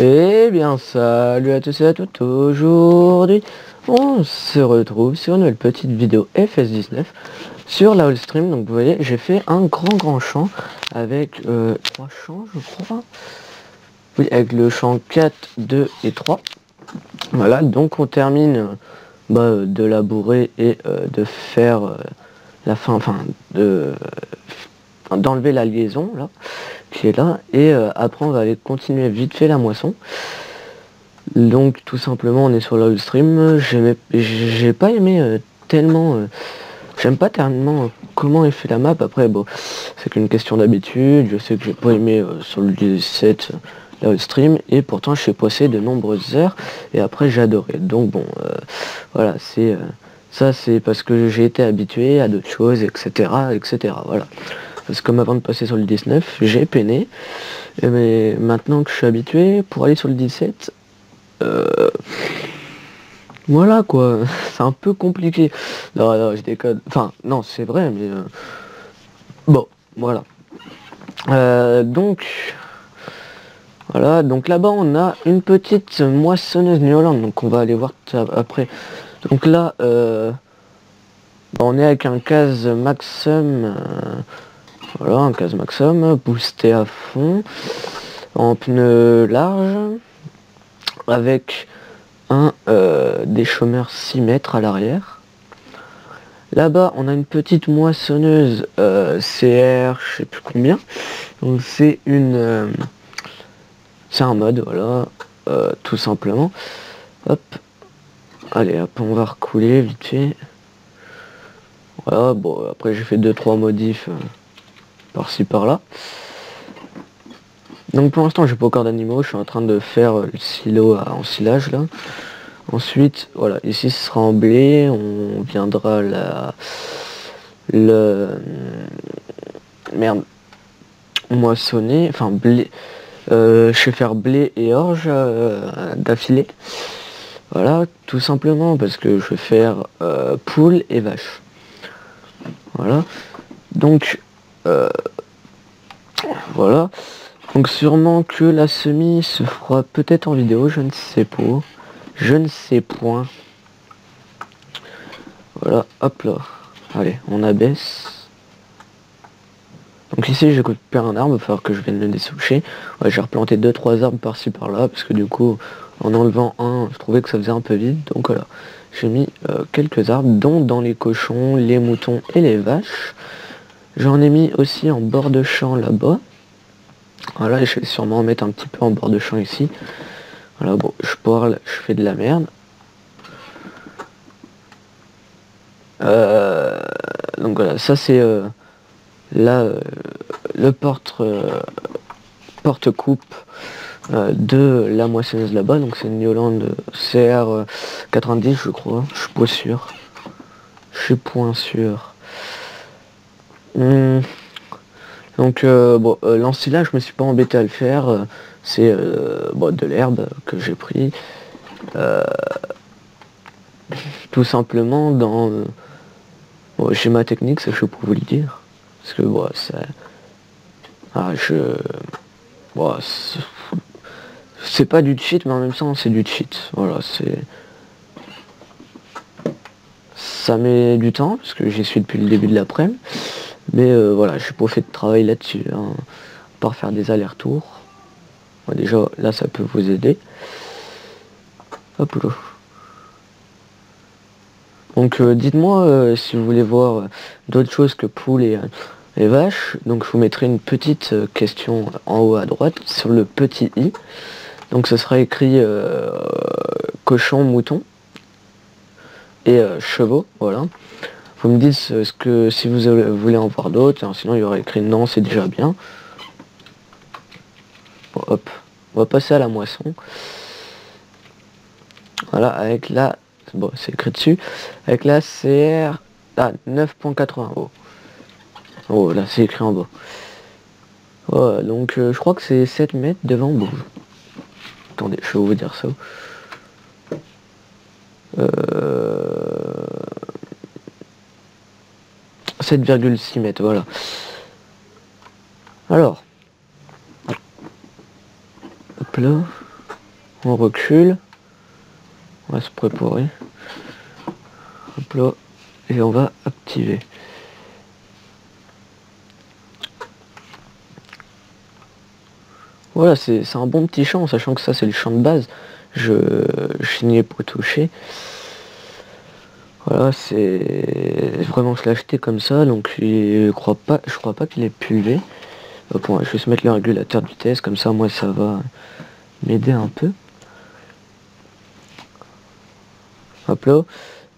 Eh bien salut à tous et à toutes, aujourd'hui on se retrouve sur une petite vidéo FS19 sur la stream. Donc vous voyez j'ai fait un grand grand champ avec euh, trois champs je crois. Oui avec le champ 4, 2 et 3. Voilà donc on termine bah, de labourer et euh, de faire euh, la fin, enfin de d'enlever la liaison là qui est là et euh, après on va aller continuer vite fait la moisson. Donc tout simplement on est sur le stream. J'ai pas aimé euh, tellement euh, j'aime pas tellement comment est fait la map. Après bon c'est qu'une question d'habitude. Je sais que j'ai pas aimé sur le 17 la stream. Et pourtant je suis passé de nombreuses heures. Et après j'ai adoré. Donc bon voilà c'est ça c'est parce que j'ai été habitué à d'autres choses etc etc voilà parce que comme avant de passer sur le 19, j'ai peiné. Mais maintenant que je suis habitué, pour aller sur le 17, euh, voilà quoi, c'est un peu compliqué. Non, non, je décode. Enfin, non, c'est vrai, mais... Euh, bon, voilà. Euh, donc... Voilà, donc là-bas on a une petite moissonneuse New Holland, donc on va aller voir après. Donc là, on est avec un case Maxim voilà, un casse maximum, boosté à fond, en pneu large, avec un euh, des chômeurs 6 mètres à l'arrière. Là-bas, on a une petite moissonneuse euh, CR, je sais plus combien. Donc c'est une, euh, c'est un mode, voilà, tout simplement. Hop, allez, hop, on va recouler vite fait. Voilà, bon, après j'ai fait 2-3 modifs par-ci par-là. Donc pour l'instant j'ai pas encore d'animaux, je suis en train de faire le silo à ensilage là. Ensuite, voilà, ici ce sera en blé, on viendra la le merde moissonner, enfin blé. Euh, je vais faire blé et orge euh, d'affilée. Voilà, tout simplement parce que je vais faire euh, poule et vache. Voilà. Donc euh, voilà. Donc sûrement que la semi se fera peut-être en vidéo, je ne sais pas. Je ne sais point. Voilà, hop là. Allez, on abaisse. Donc ici j'ai coupé un arbre, il va falloir que je vienne le dessoucher. J'ai replanté 2-3 arbres par-ci par-là, parce que du coup, en enlevant un, je trouvais que ça faisait un peu vide. Donc voilà, j'ai mis euh, quelques arbres, dont dans les cochons, les moutons et les vaches. J'en ai mis aussi en bord de champ là-bas. Voilà, je vais sûrement mettre un petit peu en bord de champ ici. Voilà, bon, je parle, je fais de la merde. Euh, donc voilà, ça c'est euh, là euh, le porte porte-coupe de la moissonneuse là-bas. Donc c'est une Yolande CR 90 je crois, je suis pas sûr. Je suis point sûr. Hmm. Donc euh, bon, euh, je me suis pas embêté à le faire. Euh, c'est de l'herbe que j'ai pris. tout simplement dans bon, schéma technique, ça je peux vous le dire. Parce que. Ah, je. c'est pas du cheat, mais en même temps c'est du cheat. Voilà, c'est. Ça met du temps, parce que j'y suis depuis le début de l'après-midi. Mais euh, voilà, j'ai pas fait de travail là-dessus, hein, par faire des allers-retours. déjà, là, ça peut vous aider. Hop là. Donc euh, dites-moi euh, si vous voulez voir d'autres choses que poules et, et, vaches. Donc je vous mettrai une petite question en haut à droite sur le petit i. Donc ce sera écrit cochon, mouton et chevaux. Voilà. Vous me dites ce que si vous voulez en voir d'autres, hein, sinon il y aurait écrit non, c'est déjà bien. hop, on va passer à la moisson. Voilà, avec la, bon, c'est écrit dessus, avec la CR ah, 9.80. Oh. là c'est écrit en bas. Voilà, donc euh, je crois que c'est 7 mètres devant vous. Attendez, je vais vous dire ça. Euh... 7,6 mètres, voilà. Alors. Hop là. recule. On va se préparer. Hop là. Et on va activer. Voilà, c'est un bon petit champ, sachant que ça c'est le champ de base. Je, je pour toucher. Voilà, c'est vraiment je l'ai acheté comme ça, donc je crois pas, je crois pas qu'il est pulvé. Bon, je vais se mettre le régulateur de vitesse, comme ça moi ça va m'aider un peu. Hop là.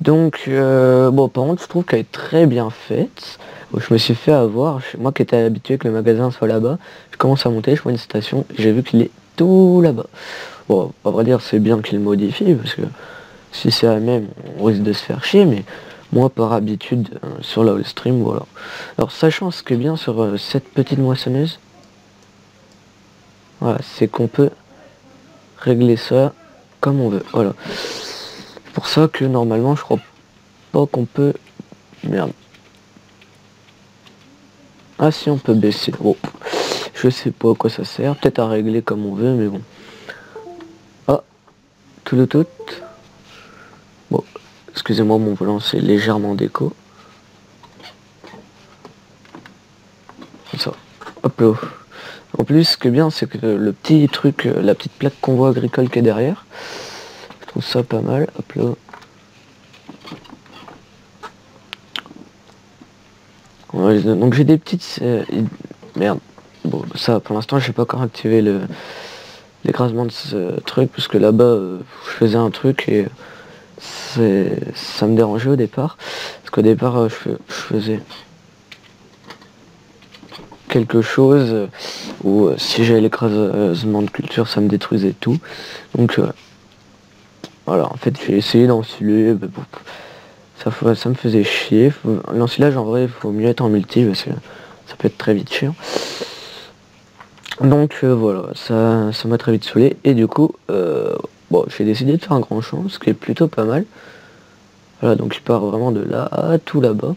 Donc, euh, bon, par contre, je trouve qu'elle est très bien faite. Je me suis fait avoir, moi qui étais habitué que le magasin soit là-bas, je commence à monter, je vois une station, j'ai vu qu'il est tout là-bas. Bon, à vrai dire, c'est bien qu'il modifie, parce que si c'est la même, on risque de se faire chier, mais moi, par habitude, euh, sur la stream, voilà. Alors, sachant ce qui est bien sur euh, cette petite moissonneuse, voilà, c'est qu'on peut régler ça comme on veut, voilà. C'est pour ça que normalement, je crois pas qu'on peut... Merde. Ah si, on peut baisser. Bon, je sais pas à quoi ça sert. Peut-être à régler comme on veut, mais bon. Ah, tout le tout. Bon, excusez-moi, mon volant c'est légèrement déco. Comme ça. Hop là. En plus, ce qui est bien, c'est que le petit truc, la petite plaque qu'on voit agricole qui est derrière, trouve ça pas mal. Hop là. donc j'ai des petites... Euh, merde. Bon, ça, pour l'instant, j'ai pas encore activé le l'écrasement de ce truc, parce que là-bas, euh, je faisais un truc et ça me dérangeait au départ. Parce qu'au départ, euh, je, faisais quelque chose où si j'avais l'écrasement de culture, ça me détruisait tout. Donc voilà, en fait, j'ai essayé d'enfiler. Ça, ça me faisait chier. L'ensilage, en vrai, il faut mieux être en multi parce que ça peut être très vite chiant. Donc euh, voilà, ça ça m'a très vite saoulé. Et du coup, euh, bon, j'ai décidé de faire un grand champ, ce qui est plutôt pas mal. Voilà, donc je pars vraiment de là à tout là-bas.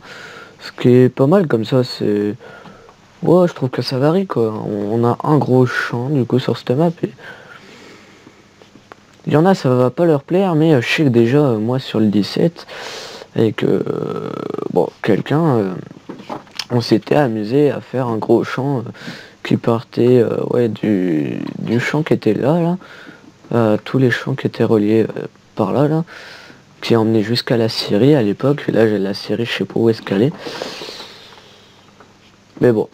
Ce qui est pas mal comme ça, c'est... Ouais, je trouve que ça varie quoi. On, a un gros champ du coup sur cette map et il y en a, ça va pas leur plaire, mais euh, je sais que déjà, euh, moi sur le 17, avec euh, bon, quelqu'un, on s'était amusé à faire un gros champ qui partait ouais, du, champ qui était là, là tous les champs qui étaient reliés par là, là, qui emmené jusqu'à la Syrie à l'époque. Là, j'ai la Syrie, je sais pas où est-ce qu'elle est. Mais bon.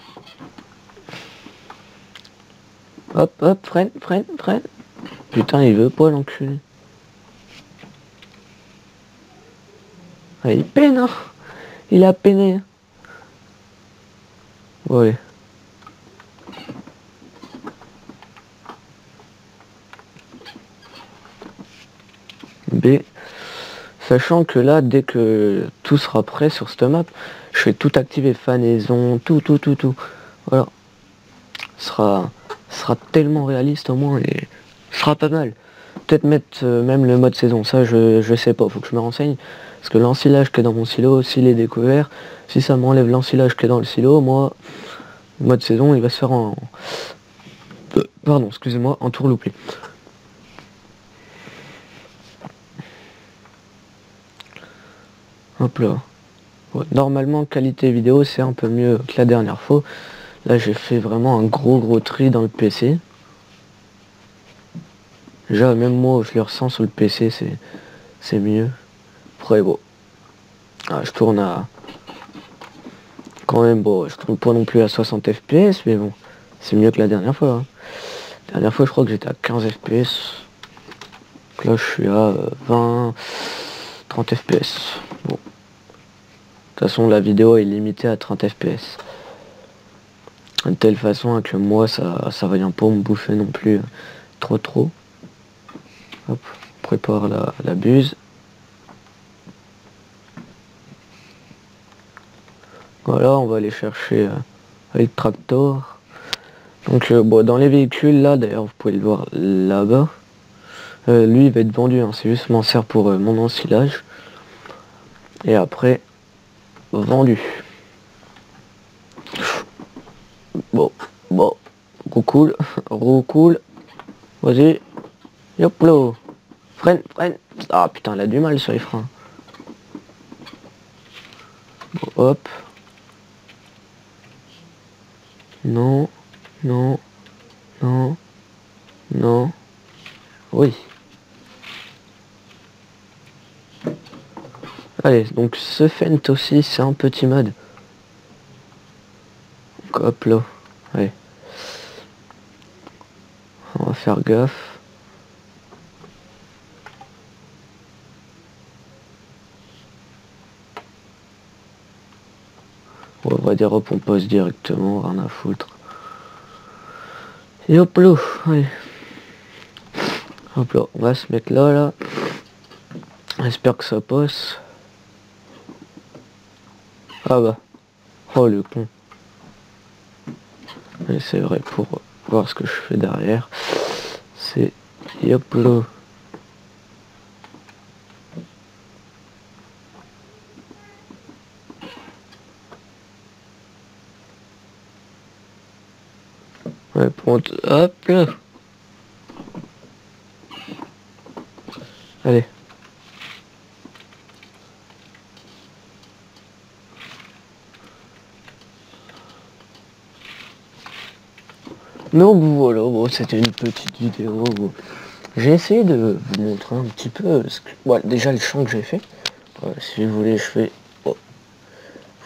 Hop, hop, freine, freine, freine. Putain, il veut pas l'enculé. Ah, il peine, hein Il a peiné. Ouais. B. Sachant que là, dès que tout sera prêt sur cette map, je vais tout activer, fanaison, tout, tout, tout, tout. Voilà. Ce sera, sera tellement réaliste au moins et sera pas mal. Peut-être mettre euh, même le mode saison, ça je, je sais pas, faut que je me renseigne. Parce que l'ensilage qui est dans mon silo, s'il est découvert, si ça m'enlève l'ensilage qui est dans le silo, moi, le mode saison, il va se faire en... Euh, pardon, excusez-moi, en tour Hop là. normalement, qualité vidéo, c'est un peu mieux que la dernière fois. Là, j'ai fait vraiment un gros gros tri dans le PC. Déjà, même moi, je le ressens sur le PC, c'est mieux. Après, bon. Ah, je tourne à... Quand même, bon, je tourne pas non plus à 60 FPS, mais bon, c'est mieux que la dernière fois. Hein. La dernière fois, je crois que j'étais à 15 FPS. là, je suis à 20, 30 FPS. Toute façon, la vidéo est limitée à 30 FPS. De telle façon que moi, ça, ça vient pas me bouffer non plus euh, trop trop. Hop, prépare la, buse. Voilà, on va aller chercher euh, le tracteur. Donc euh, bon, dans les véhicules là, d'ailleurs vous pouvez le voir là-bas. Lui il va être vendu, hein, c'est juste m'en sert pour mon ensilage. Et après, vendu. Bon, bon, cool, cool. Vas-y, Yoplo Freine, freine Ah putain, elle a du mal sur les freins. hop. Non, non, non, non. Oui. Allez, donc ce Fent aussi, c'est un petit mode. hop là. Allez. On va faire gaffe. On va dire hop on pose directement, rien à foutre. Et hop là, allez. Hop là, on va se mettre là là. J'espère que ça passe. Ah bah. Oh le con. Mais c'est vrai pour voir ce que je fais derrière. C'est hop là. Ouais, hop là. Allez. Donc voilà, bon, c'était une petite vidéo. J'ai essayé de vous montrer un petit peu ce que, déjà le chant que j'ai fait. si vous voulez, je vais oh,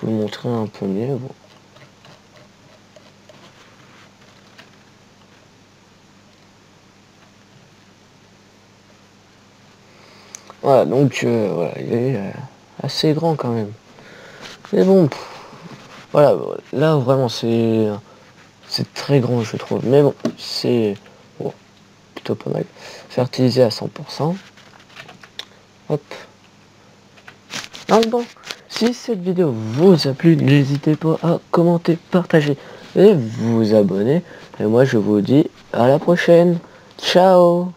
vous montrer un peu mieux. Voilà, donc euh, voilà, il est euh, assez grand quand même. Mais bon, voilà, là vraiment c'est c'est très grand je trouve. Mais bon, c'est plutôt pas mal. Fertilisé à 100%. Hop. Donc bon, si cette vidéo vous a plu, n'hésitez pas à commenter, partager et vous abonner. Et moi je vous dis à la prochaine. Ciao